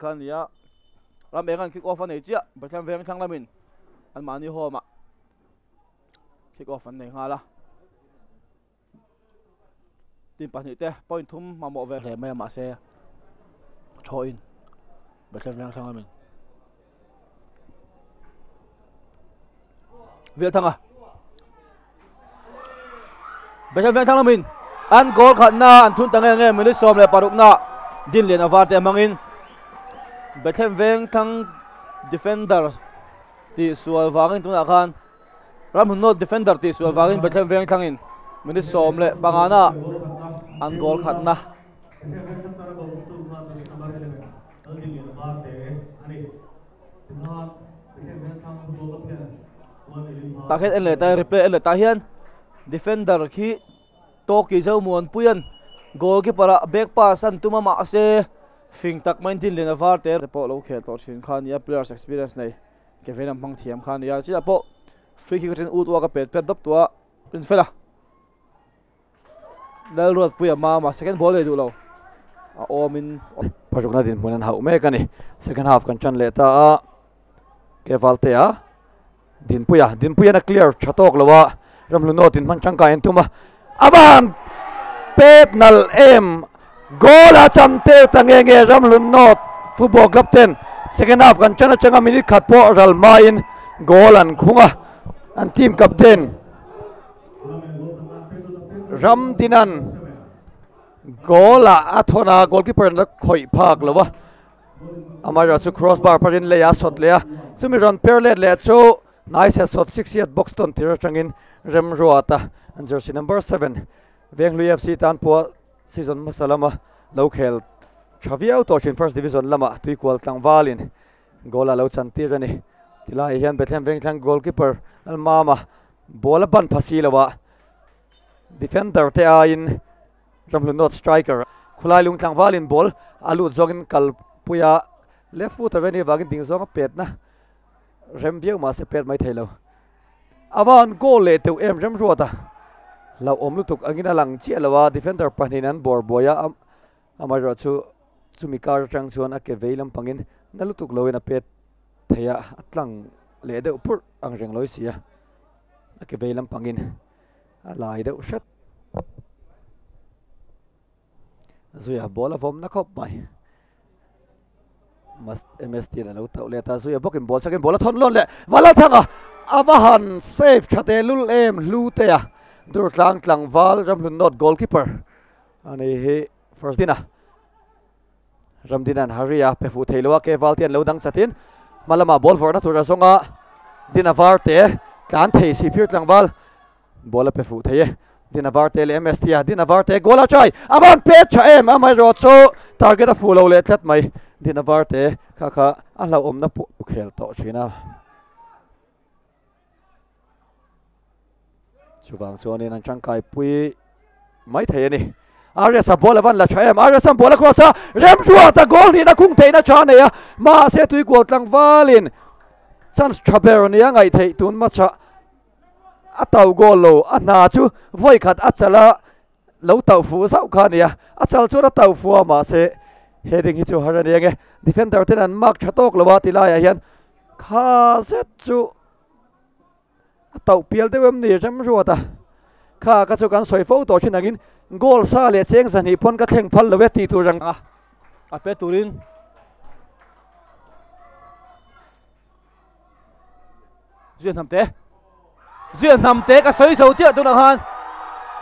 khan nia ram engan kick off ani chia batham veng thang lamin. An mani homa kick off an nei ngala tin pahnih te, point thum mamo ve hle mai ma se. Tho in. Batham veng thang lamin. Việt thằng à bây giờ thằng mình ăn goal khát na ăn thun tăng nghe mình đi xóm lại paruk na. Din liền avar te mangin bethem veng thang defender ti sual wangin tuna khan. Ram hun not defender ti sual wangin bethem veng thangin. Đi xóm lại bangana. An goal khát na. Ta khet en le ta replay en le ta hian defender khi to ki zo muan puyan goalkeeper back pass an tuma ma ase ฟิงตักไม่ทิ้เลยนะฟาร์เตอร์แต่พอเราเขียต่อชินข้านี่ players experience ในเก็บไว้นบางทียมข้านี่อาจจะพอฟรีคิกเทนอุดว่ากับเป็ดเป็ดดับตัวเป็นเฟล่ะแล้วรวดปุยมามา second ball เลยดูเราโอมินพอจบนัดินมันนั้นหาอุเมกันนี่ second half กันชันเลต้าเกฟาลเตียดินปุยอะดินปุยนักเคลียร์ชัตอกเลยวะรำลุนโนดินมันชังกายนทุ่มาอบันเป็ดนัลเอ็ม goal acham te tange nge ram lun no football club ten second half kan chana changa minute khat po ral main goal an khunga. An team captain. Ram dinan. Goal a athona goalkeeper la khoi phak lo wa amara chu crossbar parin le ya shot le ya. Chumi ron perlet le chu nice shot 6 yard box ton tira changin. Rem ruata and jersey number 7 venglu fc tan po season masalama lo khel thaviau to chin first division lama tui kwal tlang walin gola lo chan ti rani tilai hian bethlem veng thlang goalkeeper al mama bola ban phasi defender te a in ramlu not striker khulai lung tlang walin ball alu zogin kal puya left foot aveni wagin ding zonga pet na rem viau ma se pet mai thelo awan goal le tu em rem ruata lo om lu tuk angina lang chi lawa defender panin an bor boya am amaro chu chumi kar tang chuan a ke veilam pangin. Nalu tuk loin a pet theya atlang le de upur ang reng loi sia a. Ke veilam pangin. A lai de ushat zuya bola vom na khop mai. Must MST na lo ta le ta. Zuya bokin bol sakin bola thon lon le. Wala thanga avahan safe chate lul em, lu te ya dur tlang tlang wal ram lun not goalkeeper. Ani he first dina. Ram dinan haria pe fu theilowa ke valtian lo dang chatin. Malama ball for na tura songa dina var te tlan thei si phir tlang wal bola pe fu thei dina var te le MST ya dina var te gola chai avan pe cha em amai ro cho target a fu lo le tlat mai. Dina var te kha kha a lo om na pu khel to china chuwang chuan in an changkai pui. Mai thei ani. Arias a bola van la chaem Arias a bola crossa rem ruwa ta gol ni na khung thei na cha ne ya ma se tui gol tlang valin. San chabero ni angai thei tun ma cha. A tau gol lo a na chu. Voi khat a chala lo tàu fu sau kha ni ya a chal chu na tàu fu ma se. Heading hi chu har này. nge defender ten an mark chatok lo wa ti la ya hian. Kha set chu tàu pial deuh em ni rem ruata kha ka chu kan soi fo to thin angin gol sa le cheng san hi phon ka thleng phal lo ti tu rang a à, a à, pe turin duyên nằm tế. Duyên nằm tế cái soi sầu chết tu nang han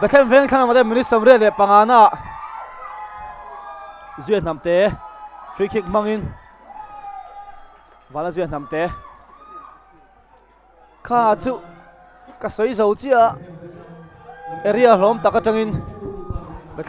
bê thêm ven khăn mà đây mình sầm rê để bằng le pangana duyên nằm tế free kick mang in. Và là duyên nằm tế. Kha chú cái sấy sầu chia area hlom taka tangin bê